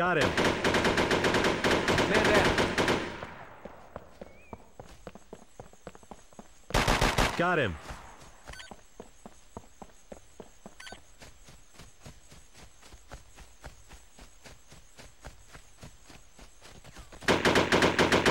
Got him. Man down. Got him.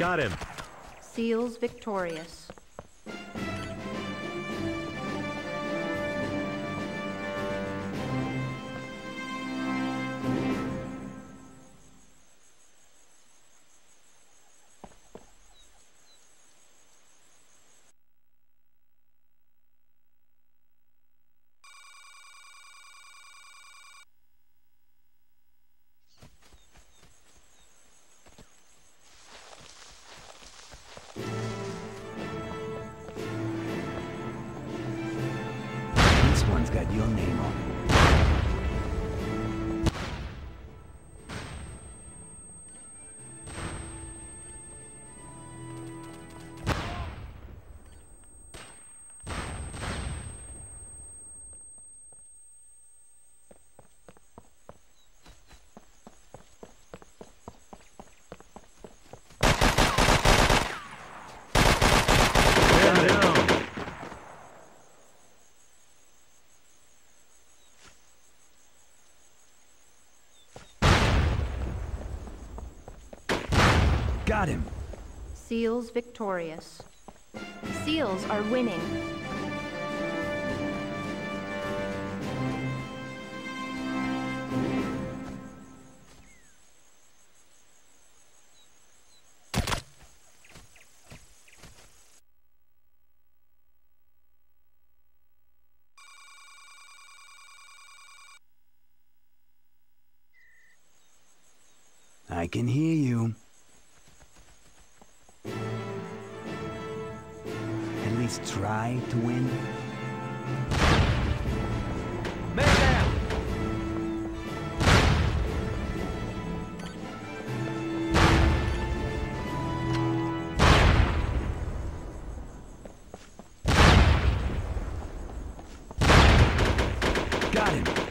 Got him. Seals victorious. Got him. Seals victorious. Seals are winning. I can hear you. Least try to win. Got him.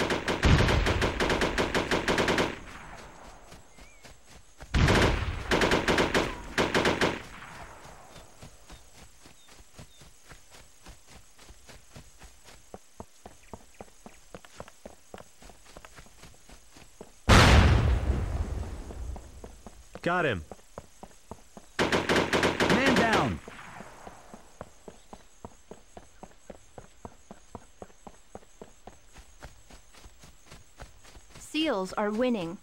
Got him. Man down. Seals are winning.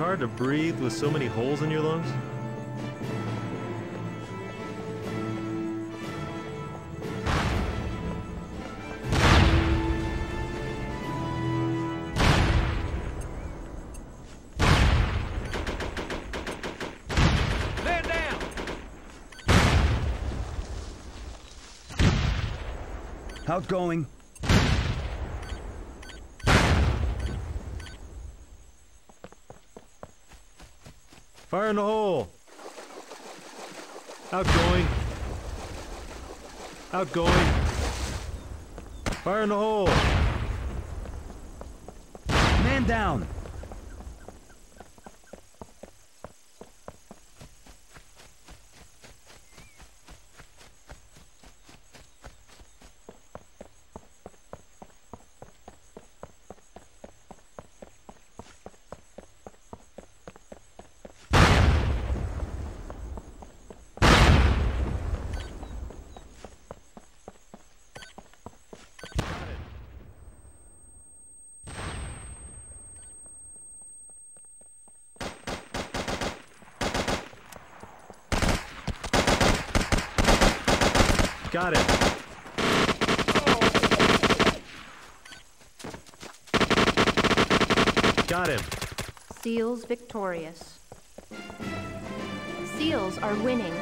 Hard to breathe with so many holes in your lungs? Outgoing. Fire in the hole. Outgoing. Outgoing. Fire in the hole. Man down. Got it. Got him. Seals victorious. Seals are winning.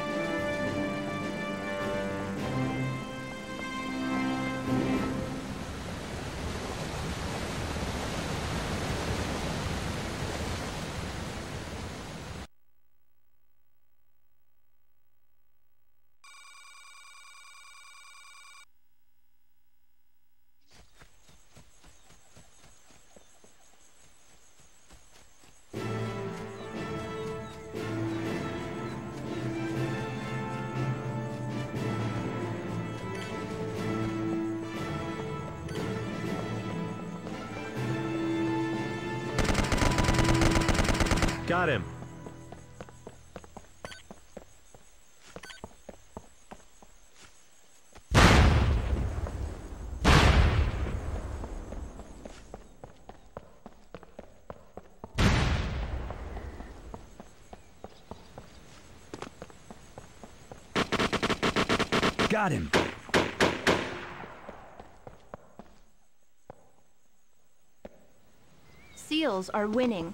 Got him. Got him. Seals are winning.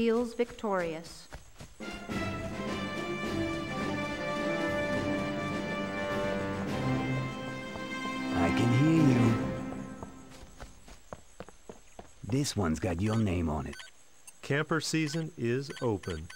Seals victorious. I can hear you. This one's got your name on it. Camper season is open.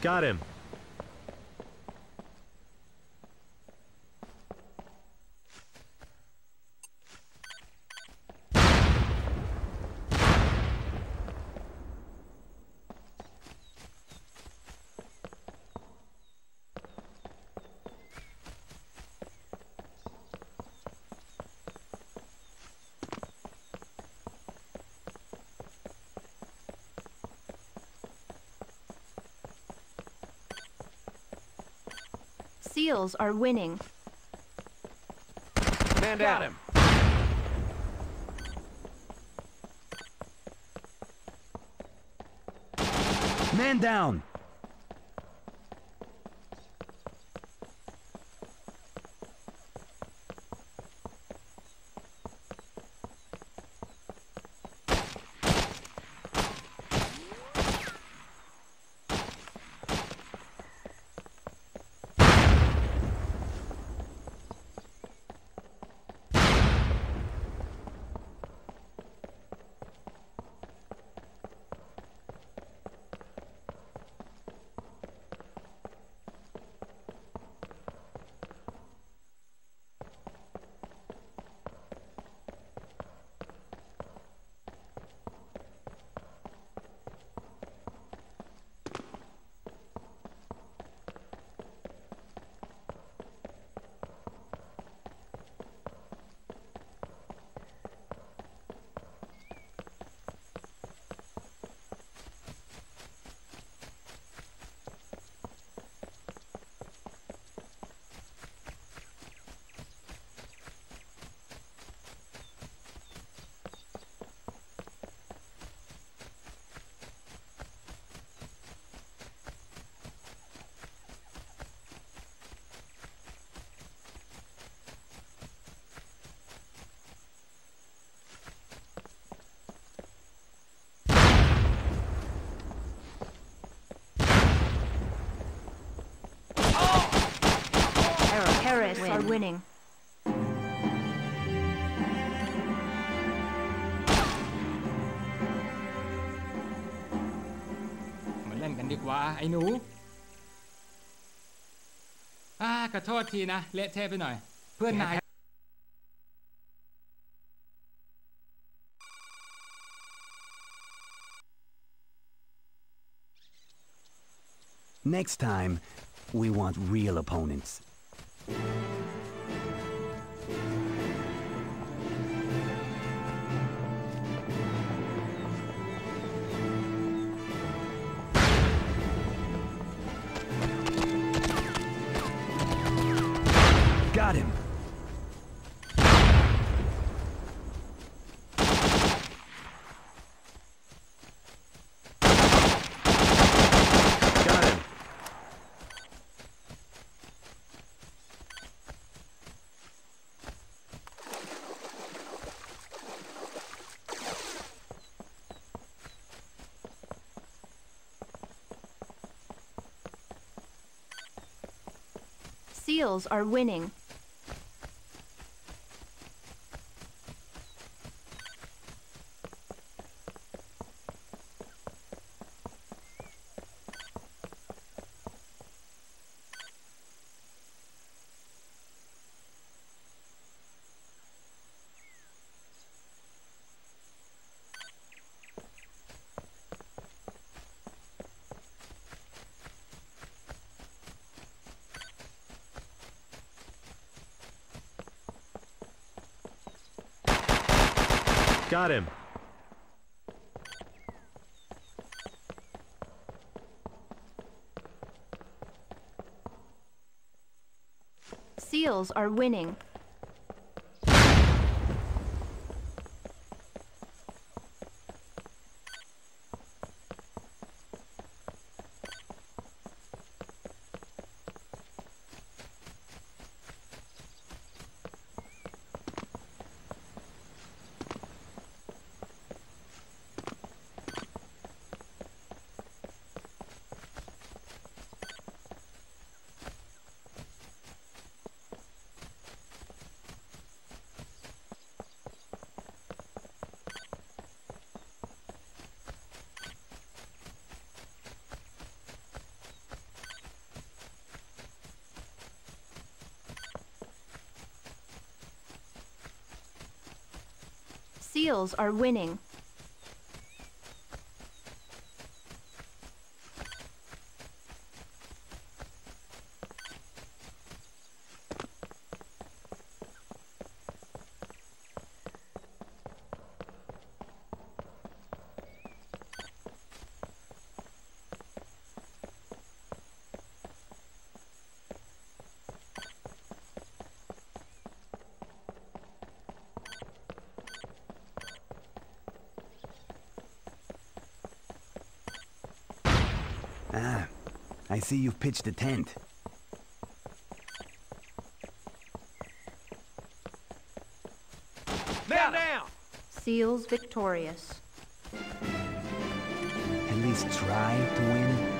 Got him. Seals are winning. Man down. him. Man down. Winning. มาเล่นกันดีกว่าไอ้หนูอ่าขอโทษทีนะ เละเทะไปหน่อย เพื่อนนาย Next time, we want real opponents. Seals are winning. Got him. Seals are winning. Seals are winning. I see you've pitched a tent. Man down! Seals victorious. At least try to win.